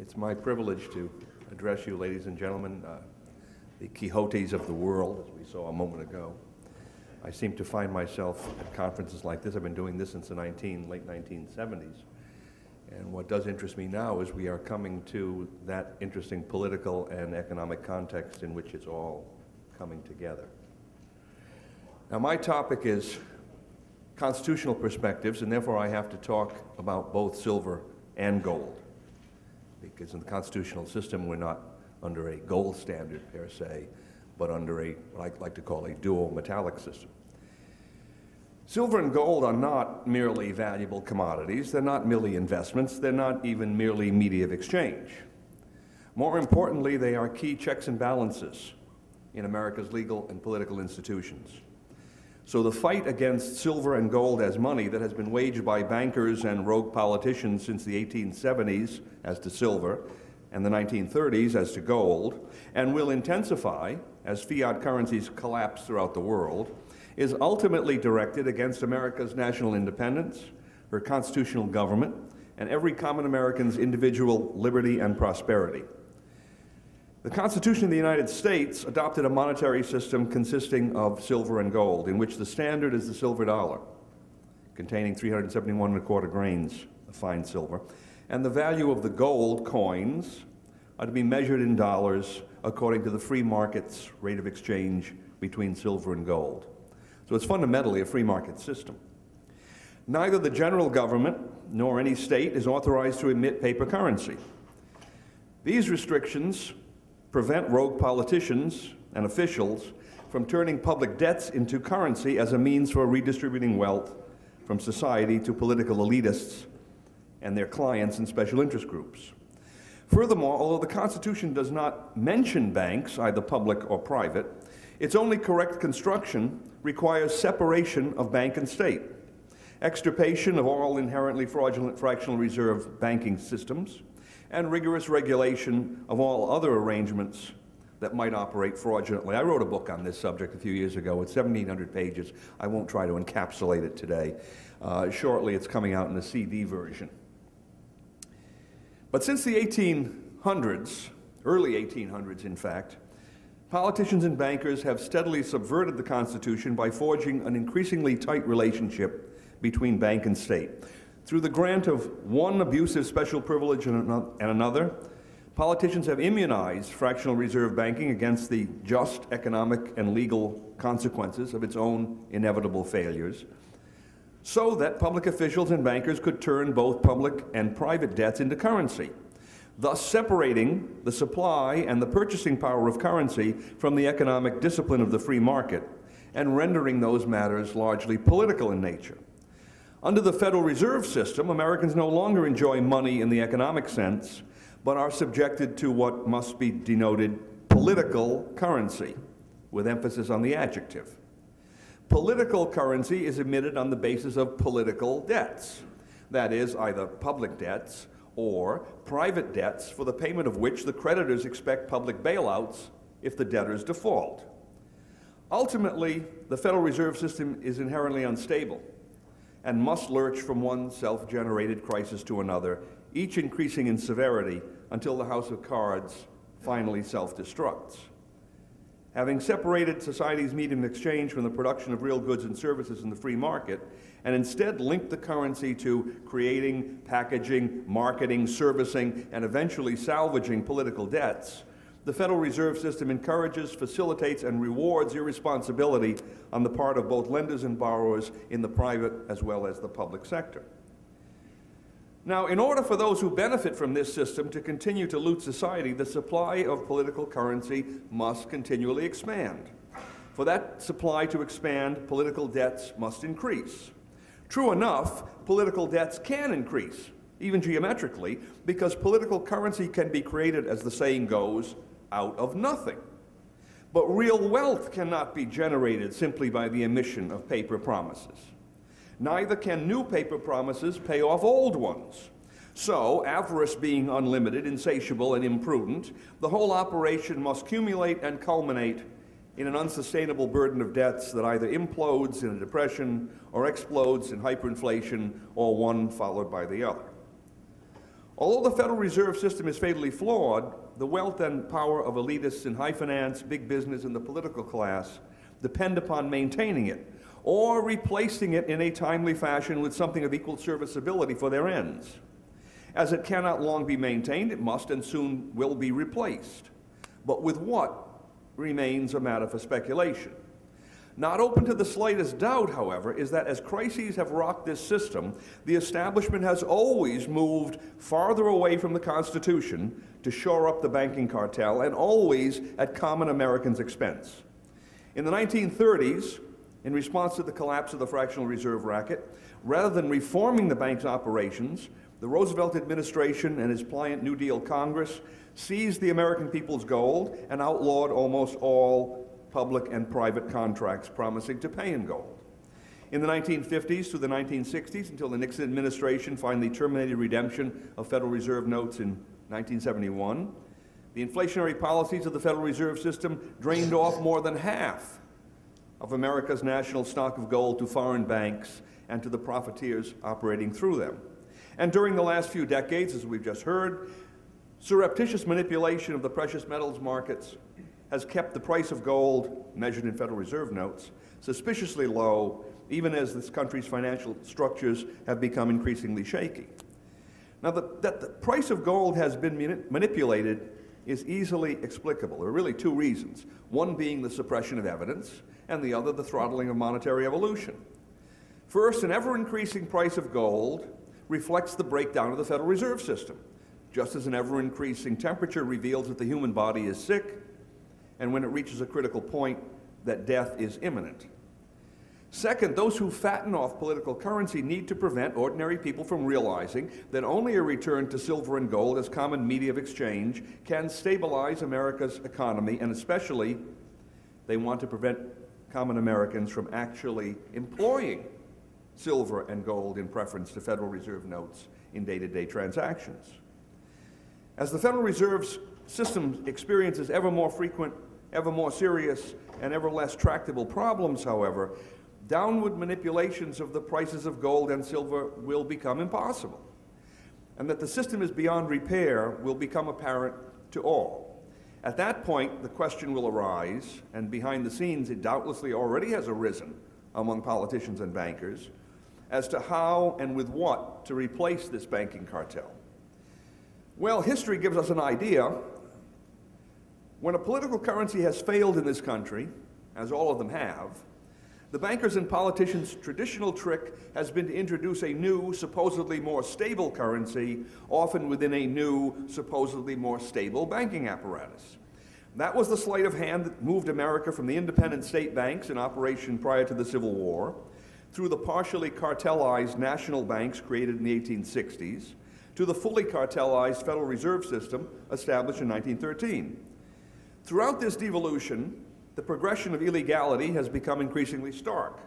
It's my privilege to address you, ladies and gentlemen, uh, the Quixotes of the world, as we saw a moment ago. I seem to find myself at conferences like this. I've been doing this since the 19, late 1970s. And what does interest me now is we are coming to that interesting political and economic context in which it's all coming together. Now, my topic is constitutional perspectives, and therefore I have to talk about both silver and gold. Because in the constitutional system, we're not under a gold standard per se, but under a, what I like to call a dual metallic system. Silver and gold are not merely valuable commodities. They're not merely investments. They're not even merely media of exchange. More importantly, they are key checks and balances in America's legal and political institutions. So the fight against silver and gold as money that has been waged by bankers and rogue politicians since the 1870s as to silver and the 1930s as to gold, and will intensify as fiat currencies collapse throughout the world, is ultimately directed against America's national independence, her constitutional government, and every common American's individual liberty and prosperity. The Constitution of the United States adopted a monetary system consisting of silver and gold, in which the standard is the silver dollar, containing 371 and a quarter grains of fine silver, and the value of the gold coins are to be measured in dollars according to the free market's rate of exchange between silver and gold. So it's fundamentally a free market system. Neither the general government nor any state is authorized to emit paper currency. These restrictions prevent rogue politicians and officials from turning public debts into currency as a means for redistributing wealth from society to political elitists and their clients and special interest groups. Furthermore, although the Constitution does not mention banks, either public or private, its only correct construction requires separation of bank and state, extirpation of all inherently fraudulent fractional reserve banking systems, and rigorous regulation of all other arrangements that might operate fraudulently. I wrote a book on this subject a few years ago. It's 1,700 pages. I won't try to encapsulate it today. Uh, shortly, it's coming out in a CD version. But since the 1800s, early 1800s in fact, politicians and bankers have steadily subverted the Constitution by forging an increasingly tight relationship between bank and state. Through the grant of one abusive special privilege and another, politicians have immunized fractional reserve banking against the just economic and legal consequences of its own inevitable failures so that public officials and bankers could turn both public and private debts into currency, thus separating the supply and the purchasing power of currency from the economic discipline of the free market and rendering those matters largely political in nature. Under the Federal Reserve System, Americans no longer enjoy money in the economic sense, but are subjected to what must be denoted political currency, with emphasis on the adjective. Political currency is emitted on the basis of political debts. That is, either public debts or private debts for the payment of which the creditors expect public bailouts if the debtors default. Ultimately, the Federal Reserve System is inherently unstable and must lurch from one self-generated crisis to another, each increasing in severity until the house of cards finally self-destructs. Having separated society's medium of exchange from the production of real goods and services in the free market, and instead linked the currency to creating, packaging, marketing, servicing, and eventually salvaging political debts, the Federal Reserve System encourages, facilitates, and rewards irresponsibility on the part of both lenders and borrowers in the private as well as the public sector. Now, in order for those who benefit from this system to continue to loot society, the supply of political currency must continually expand. For that supply to expand, political debts must increase. True enough, political debts can increase, even geometrically, because political currency can be created, as the saying goes, out of nothing. But real wealth cannot be generated simply by the emission of paper promises neither can new paper promises pay off old ones. So, avarice being unlimited, insatiable, and imprudent, the whole operation must accumulate and culminate in an unsustainable burden of debts that either implodes in a depression or explodes in hyperinflation, or one followed by the other. Although the Federal Reserve System is fatally flawed, the wealth and power of elitists in high finance, big business, and the political class depend upon maintaining it or replacing it in a timely fashion with something of equal serviceability for their ends. As it cannot long be maintained, it must and soon will be replaced. But with what remains a matter for speculation. Not open to the slightest doubt, however, is that as crises have rocked this system, the establishment has always moved farther away from the Constitution to shore up the banking cartel, and always at common Americans' expense. In the 1930s, in response to the collapse of the fractional reserve racket, rather than reforming the bank's operations, the Roosevelt administration and his pliant New Deal Congress seized the American people's gold and outlawed almost all public and private contracts promising to pay in gold. In the 1950s to the 1960s, until the Nixon administration finally terminated redemption of Federal Reserve notes in 1971, the inflationary policies of the Federal Reserve System drained off more than half of America's national stock of gold to foreign banks and to the profiteers operating through them. And during the last few decades, as we've just heard, surreptitious manipulation of the precious metals markets has kept the price of gold, measured in Federal Reserve notes, suspiciously low, even as this country's financial structures have become increasingly shaky. Now, the, that the price of gold has been manipulated is easily explicable. There are really two reasons, one being the suppression of evidence, and the other the throttling of monetary evolution. First, an ever-increasing price of gold reflects the breakdown of the Federal Reserve System, just as an ever-increasing temperature reveals that the human body is sick and when it reaches a critical point, that death is imminent. Second, those who fatten off political currency need to prevent ordinary people from realizing that only a return to silver and gold as common media of exchange can stabilize America's economy, and especially they want to prevent common Americans from actually employing silver and gold in preference to Federal Reserve notes in day-to-day transactions. As the Federal Reserve's system experiences ever more frequent ever more serious and ever less tractable problems, however, downward manipulations of the prices of gold and silver will become impossible. And that the system is beyond repair will become apparent to all. At that point, the question will arise, and behind the scenes, it doubtlessly already has arisen among politicians and bankers, as to how and with what to replace this banking cartel. Well, history gives us an idea when a political currency has failed in this country, as all of them have, the bankers and politicians' traditional trick has been to introduce a new, supposedly more stable currency, often within a new, supposedly more stable banking apparatus. That was the sleight of hand that moved America from the independent state banks in operation prior to the Civil War, through the partially cartelized national banks created in the 1860s, to the fully cartelized Federal Reserve System established in 1913. Throughout this devolution, the progression of illegality has become increasingly stark.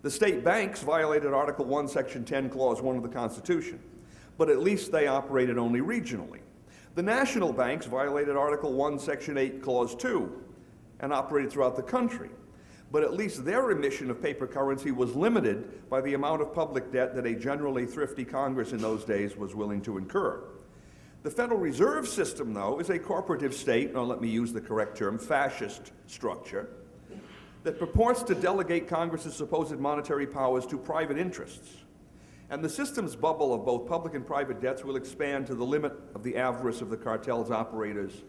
The state banks violated Article 1, Section 10, Clause 1 of the Constitution, but at least they operated only regionally. The national banks violated Article 1, Section 8, Clause 2, and operated throughout the country. But at least their emission of paper currency was limited by the amount of public debt that a generally thrifty Congress in those days was willing to incur. The Federal Reserve System, though, is a corporative state, or let me use the correct term, fascist structure, that purports to delegate Congress's supposed monetary powers to private interests. And the system's bubble of both public and private debts will expand to the limit of the avarice of the cartel's operators,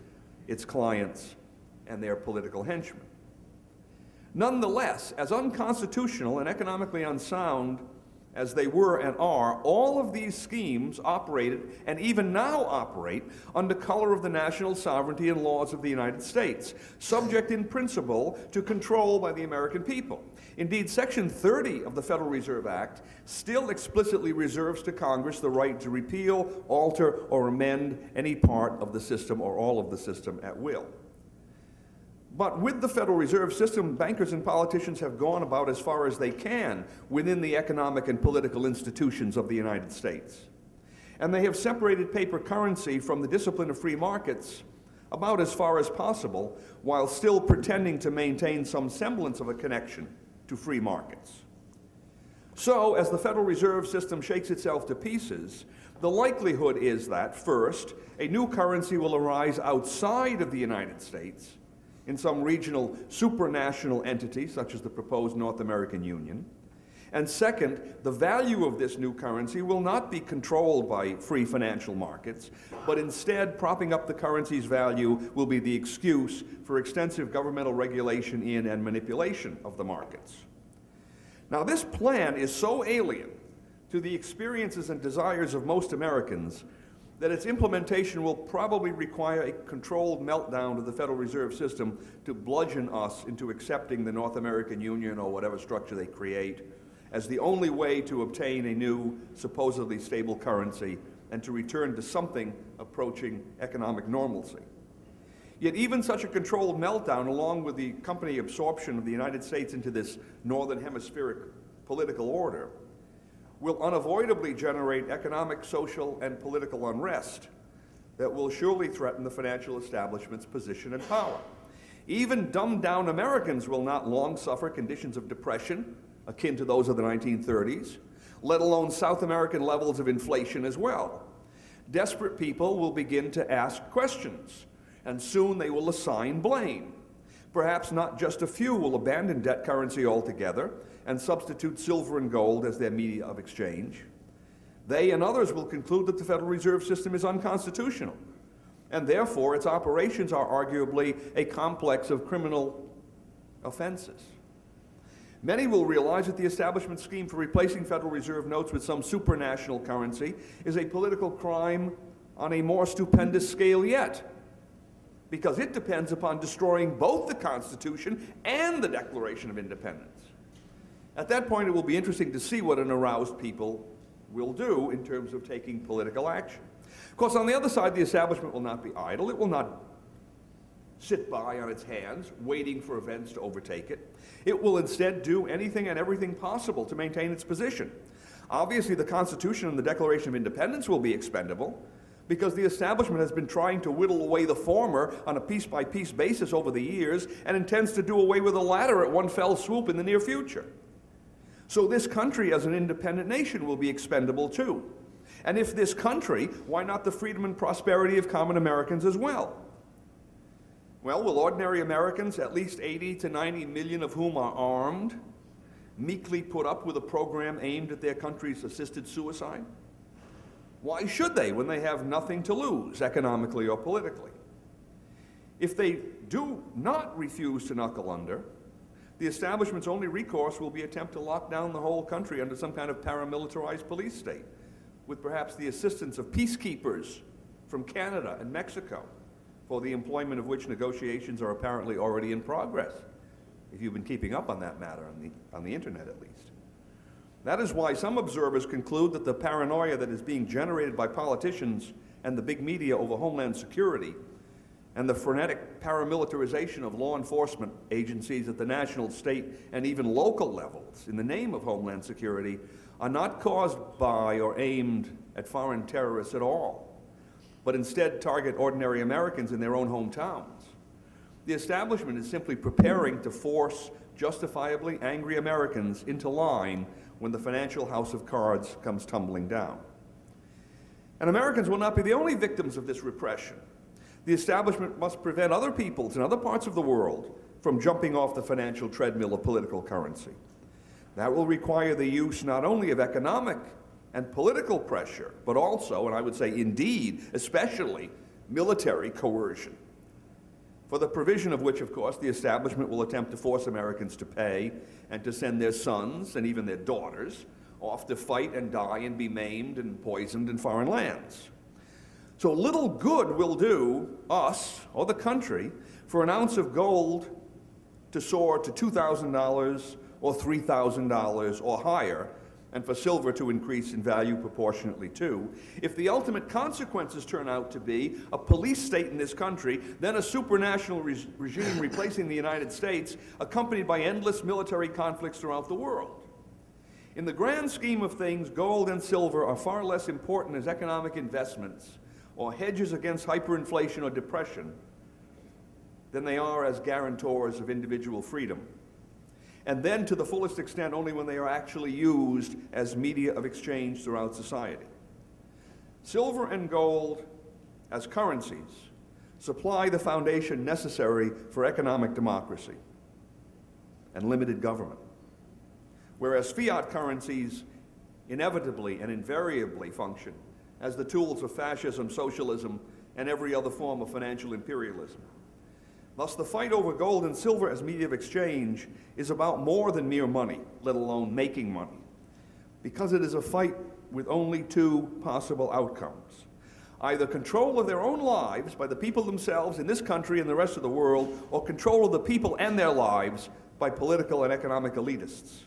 its clients, and their political henchmen. Nonetheless, as unconstitutional and economically unsound as they were and are, all of these schemes operated and even now operate under color of the national sovereignty and laws of the United States, subject in principle to control by the American people. Indeed, Section 30 of the Federal Reserve Act still explicitly reserves to Congress the right to repeal, alter, or amend any part of the system or all of the system at will. But with the Federal Reserve System, bankers and politicians have gone about as far as they can within the economic and political institutions of the United States. And they have separated paper currency from the discipline of free markets about as far as possible, while still pretending to maintain some semblance of a connection to free markets. So, as the Federal Reserve System shakes itself to pieces, The likelihood is that, first, a new currency will arise outside of the United States in some regional supranational entity, such as the proposed North American Union. And second, the value of this new currency will not be controlled by free financial markets, but instead, propping up the currency's value will be the excuse for extensive governmental regulation in and manipulation of the markets. Now, this plan is so alien to the experiences and desires of most Americans that its implementation will probably require a controlled meltdown of the Federal Reserve System to bludgeon us into accepting the North American Union or whatever structure they create as the only way to obtain a new, supposedly stable currency and to return to something approaching economic normalcy. Yet even such a controlled meltdown, along with the company absorption of the United States into this northern hemispheric political order, will unavoidably generate economic, social, and political unrest that will surely threaten the financial establishment's position and power. Even dumbed down Americans will not long suffer conditions of depression akin to those of the 1930s, let alone South American levels of inflation as well. Desperate people will begin to ask questions, and soon they will assign blame. Perhaps not just a few will abandon debt currency altogether and substitute silver and gold as their media of exchange. They and others will conclude that the Federal Reserve System is unconstitutional, and therefore its operations are arguably a complex of criminal offenses. Many will realize that the establishment scheme for replacing Federal Reserve notes with some supranational currency is a political crime on a more stupendous scale yet, because it depends upon destroying both the Constitution and the Declaration of Independence. At that point, it will be interesting to see what an aroused people will do in terms of taking political action. Of course, on the other side, the establishment will not be idle. It will not sit by on its hands, waiting for events to overtake it. It will instead do anything and everything possible to maintain its position. Obviously, the Constitution and the Declaration of Independence will be expendable because the establishment has been trying to whittle away the former on a piece by piece basis over the years and intends to do away with the latter at one fell swoop in the near future. So, this country as an independent nation will be expendable too. And if this country, why not the freedom and prosperity of common Americans as well? Well, will ordinary Americans, at least 80 to 90 million of whom are armed, meekly put up with a program aimed at their country's assisted suicide? Why should they when they have nothing to lose, economically or politically? If they do not refuse to knuckle under, the establishment's only recourse will be attempt to lock down the whole country under some kind of paramilitarized police state, with perhaps the assistance of peacekeepers from Canada and Mexico for the employment of which negotiations are apparently already in progress, if you've been keeping up on that matter on the, on the internet at least. That is why some observers conclude that the paranoia that is being generated by politicians and the big media over Homeland Security and the frenetic paramilitarization of law enforcement agencies at the national, state, and even local levels in the name of Homeland Security are not caused by or aimed at foreign terrorists at all but instead target ordinary Americans in their own hometowns. The establishment is simply preparing to force justifiably angry Americans into line when the financial house of cards comes tumbling down. And Americans will not be the only victims of this repression. The establishment must prevent other peoples in other parts of the world from jumping off the financial treadmill of political currency. That will require the use not only of economic and political pressure, but also, and I would say indeed, especially, military coercion, for the provision of which, of course, the establishment will attempt to force Americans to pay and to send their sons and even their daughters off to fight and die and be maimed and poisoned in foreign lands. So little good will do us or the country for an ounce of gold to soar to $2,000 or $3,000 or higher and for silver to increase in value proportionately too. If the ultimate consequences turn out to be a police state in this country, then a supranational re regime replacing the United States, accompanied by endless military conflicts throughout the world. In the grand scheme of things, gold and silver are far less important as economic investments or hedges against hyperinflation or depression than they are as guarantors of individual freedom and then to the fullest extent only when they are actually used as media of exchange throughout society. Silver and gold as currencies supply the foundation necessary for economic democracy and limited government, whereas fiat currencies inevitably and invariably function as the tools of fascism, socialism, and every other form of financial imperialism. Thus, the fight over gold and silver as media of exchange is about more than mere money, let alone making money, because it is a fight with only two possible outcomes. Either control of their own lives by the people themselves in this country and the rest of the world, or control of the people and their lives by political and economic elitists.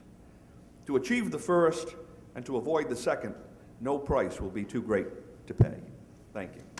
To achieve the first and to avoid the second, no price will be too great to pay. Thank you.